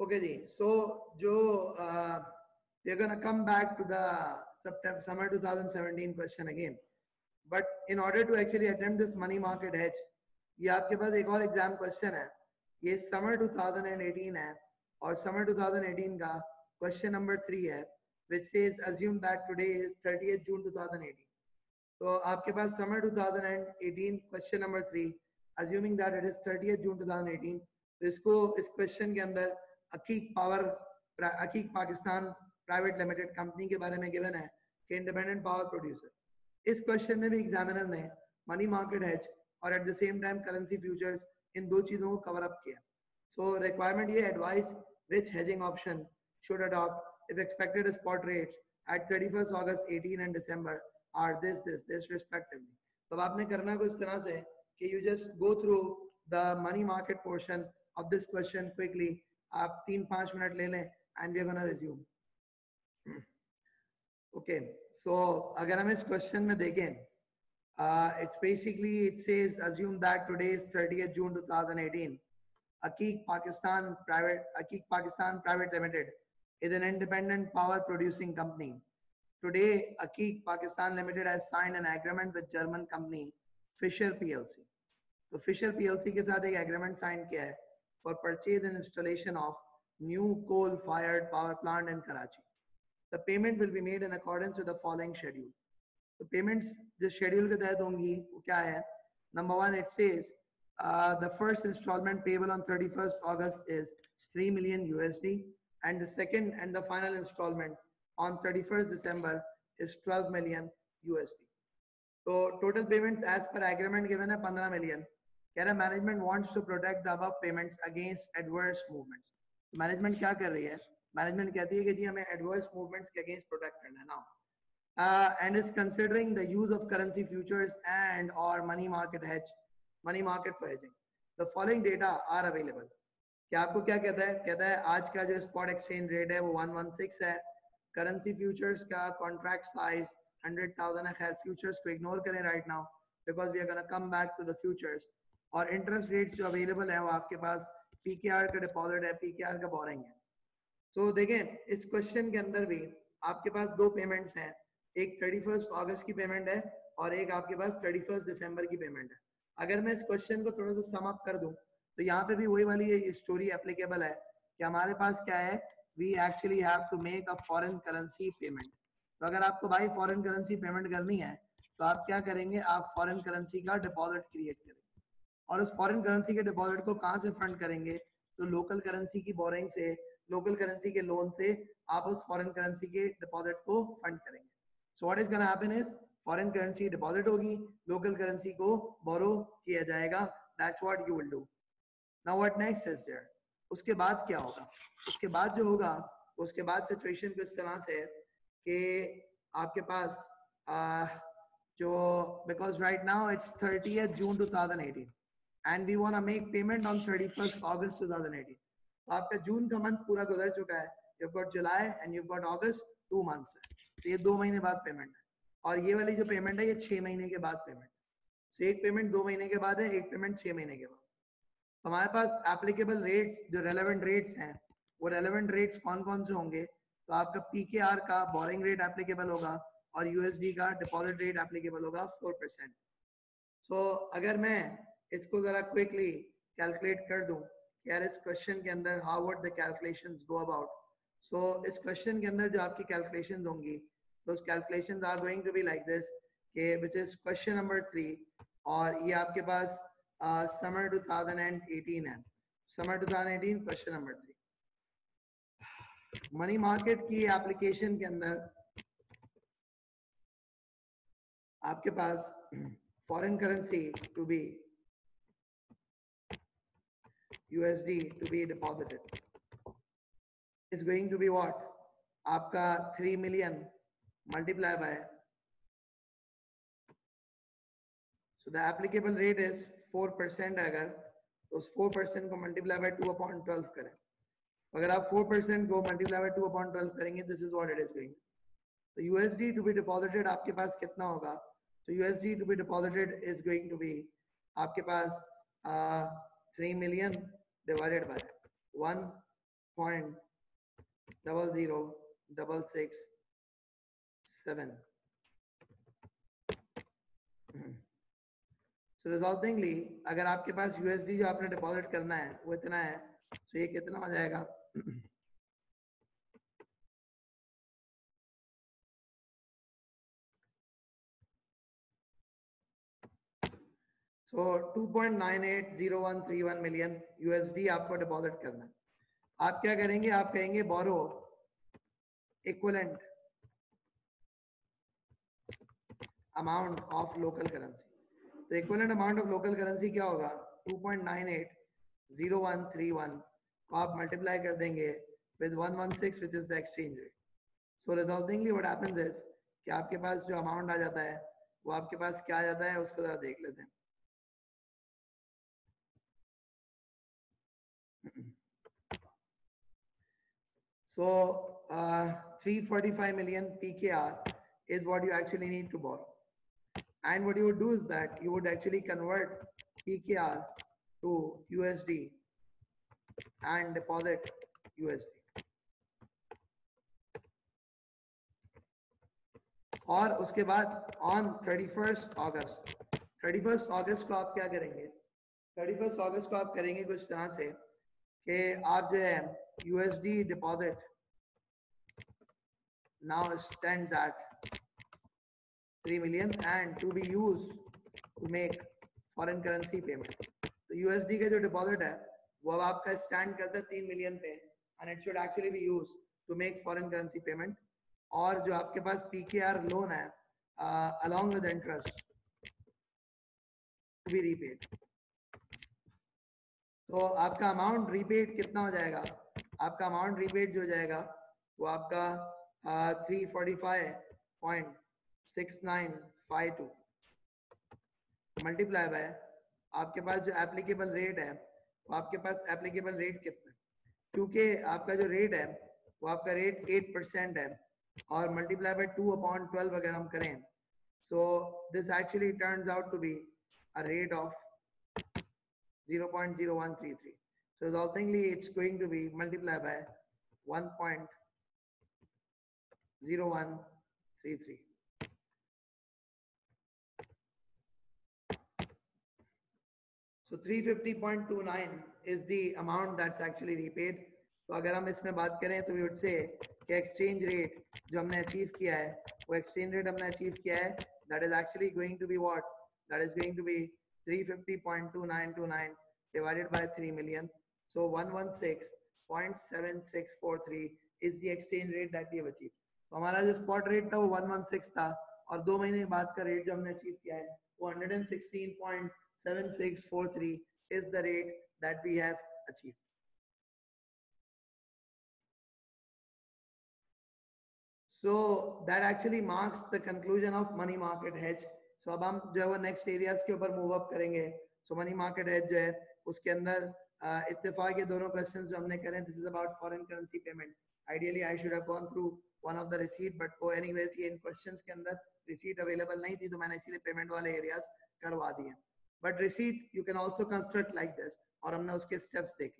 Okay, ji. So, Joe, uh, we're gonna come back to the September summer 2017 question again. But in order to actually attempt this money market hedge, ये आपके पास एक और exam question है ये summer 2018 है और summer 2018 का question number three है which says assume that today is 30th June 2018. तो आपके पास summer 2018 question number three assuming that it is 30th June 2018 तो इसको इस क्वेश्चन के अंदर Akeek power Akeek Pakistan private limited company के बारे में गिवन है कि इंडिपेंडेंट पावर प्रोड्यूसर इस क्वेश्चन में भी एग्जामिनर ने मनी मार्केट हेज और at the same time currency futures इन दो चीज़ों को कवर अप किया। सो रिक्वायरमेंट ये advise which hedging option should adopt if expected spot rates at 31st August 18 and December are this this this respectively तो अब आपने करना को इस तरह से कि you just go through the money market portion of this question quickly आप तीन पाँच मिनट ले लें and we gonna resume okay so अगर हम इस क्वेश्चन में देखें it's basically it's is assume that today is 30th June 2018 Akeek Pakistan private Akeek Pakistan private limited is an independent power producing company today Akeek Pakistan limited has sign an agreement with German company Fisher PLC तो Fisher PLC के साथ एक agreement sign किया है। for purchase and installation of new coal-fired power plant in Karachi. The payment will be made in accordance with the following schedule. तो payments जिस schedule के तहत होंगी वो क्या है? Number one, it says uh, the first installment payable on 31st August is 3 million USD and the second and the final installment on 31st December is 12 million USD. So total payments as per agreement given है 15 million. कह रहा है management wants to protect the payments against adverse movement management क्या कर रही है? Management कहती है कि जी हमें एडवर्स मूवमेंट्स के अगेंस्ट प्रोटेक्ट करना है ना and is considering the use of currency futures and और money market hedge money market for hedging the following data are available क्या आपको क्या कहता है? कहता है आज का जो स्पॉट एक्सचेंज रेट है वो 116 है. करेंसी फ्यूचर्स का कॉन्ट्रैक्ट साइज़ 100,000 है। खैर फ्यूचर्स को इग्नोर करें right now because we are gonna come back to the futures और इंटरेस्ट रेट्स जो अवेलेबल है वो आपके पास पीकेआर का डिपॉजिट है पीकेआर का बोरिंग है। सो so, देखें इस क्वेश्चन के अंदर भी आपके पास दो पेमेंट्स हैं। एक थर्टी फ़र्स्ट ऑगस्ट की पेमेंट है और एक आपके पास थर्टी फ़र्स्ट दिसंबर की पेमेंट है। अगर मैं इस क्वेश्चन को थोड़ा सा सम अप कर दूँ तो यहाँ पे भी वही वाली स्टोरी एप्लीकेबल है कि हमारे पास क्या है we actually have to make a foreign currency payment तो अगर आपको भाई फॉरेन करेंसी पेमेंट करनी है तो आप क्या करेंगे आप फॉरेन करेंसी का डिपॉजिट क्रिएट करेंगे। और उस फॉरेन करेंसी के डिपॉजिट को कहाँ से फंड करेंगे? तो लोकल करेंसी की बोरिंग से लोकल करेंसी के लोन से आप उस फॉरेन करेंसी के डिपॉजिट को फंड करेंगे। So what is gonna happen is foreign currency deposit होगी लोकल करेंसी को बोरो किया जाएगा। That's what you will do now what next is there उसके बाद क्या होगा? उसके बाद जो होगा उसके बाद सिचुएशन को इस तरह से कि आपके पास आ, जो because right now it's 30th June 2018 and we want to make payment on 31st August 2018 तो आपका जून का मंथ पूरा गुजर चुका है। You got July and you got August two months है। तो ये दो महीने बाद पेमेंट है। और ये वाली जो पेमेंट है ये छह महीने के बाद पेमेंट सो so, एक पेमेंट दो महीने के बाद है एक पेमेंट छह महीने के बाद। हमारे पास एप्लीकेबल रेट्स जो रेलेवेंट रेट्स हैं वो रेलेवेंट रेट्स कौन कौन से होंगे? तो आपका पीकेआर का बोरिंग रेट एप्लीकेबल होगा और यूएसडी का डिपॉजिट रेट एप्लीकेबल होगा फोर परसेंट सो अगर मैं इसको जरा क्विकली कैलकुलेट कर दूँ यार इस क्वेश्चन के अंदर how would the calculations go about so इस क्वेश्चन के अंदर जो आपकी कैलकुलेशंस होंगी those calculations are going to be like this okay which is question number 3 और ये आपके पास uh, summer 2018 है। Summer 2018 question number 3 money market की एप्लीकेशन के अंदर आपके पास foreign currency to be USD to be deposited is going to be what आपका 3 million multiply by so the applicable rate is 4% अगर तो उस 4% को multiply by 2 upon 12 करें अगर आप 4% को multiply by 2 upon 12 करेंगे this is what it is going तो USD to be deposited आपके पास कितना होगा so USD to be deposited is going to be आपके पास uh, 3 million divided by one point double zero double six seven. So resultingly, अगर आपके पास USD जो आपने deposit करना है वो इतना है तो ये कितना हो जाएगा so three one million USD आपको डिपॉजिट करना है। आप क्या करेंगे? आप कहेंगे borrow equivalent amount of local currency तो equivalent amount of local currency क्या होगा? 2.980131 को आप मल्टीप्लाई कर देंगे with 116 which is the exchange rate. So, resultingly what happens is कि आपके पास जो अमाउंट आ जाता है, वो आपके पास क्या आ जाता है? उसको जरा देख लेते हैं। So uh, 345 million PKR is what you actually need to borrow. And what you would do is that you would actually convert PKR to USD and deposit USD. और उसके बाद ऑन 31st अगस्त 31st अगस्त को आप क्या करेंगे 31st अगस्त को आप करेंगे कुछ तरह से कि आप जो है USD deposit now stands at 3 million and to be used to make foreign currency payment. तो USD का जो deposit है वो अब आपका stand करता है 3 million पे and it should actually be used to make foreign currency payment और जो आपके पास PKR loan है uh, along with interest to be repaid. तो आपका अमाउंट रीपेड कितना हो जाएगा आपका अमाउंट रिपेड जो जाएगा वो आपका three forty five point six nine five two multiply by आपके पास जो एप्लीकेबल रेट है वो आपके पास एप्लीकेबल रेट कितना क्योंकि आपका जो रेट है वो आपका रेट एट परसेंट है और multiply by two upon twelve अगर हम करें so this actually turns out to be a rate of 0.0133 So resultingly, it's going to be multiplied by 1.0133. So 350.29 is the amount that's actually repaid. तो अगर हम इसमें बात करें तो we would say कि exchange rate जो हमने achieve किया है वो exchange rate हमने achieve किया है that is actually going to be what that is going to be 350.2929 divided by 3 million So 116.7643 is the exchange rate that we have achieved. तो हमारा जो स्पॉट रेट था वो 116 था और दो महीने बाद का रेट जो हमने अचीव किया है वो 116.7643 is the rate that we have achieved. So that actually marks the conclusion of money market hedge. So अब हम जो है वो next areas के ऊपर move up करेंगे. So money market hedge जो है उसके अंदर इत्तेफाक ये दोनों क्वेश्चंस जो हमने करें this is about foreign currency payment ideally I should have gone through one of the receipt but वो एनीवेज ये इन क्वेश्चंस के अंदर रिसीट अवेलेबल नहीं थी तो मैंने इसीलिए पेमेंट वाले एरियाज़ करवा दिए. But receipt you can also construct like this और हमने उसके स्टेप्स देख.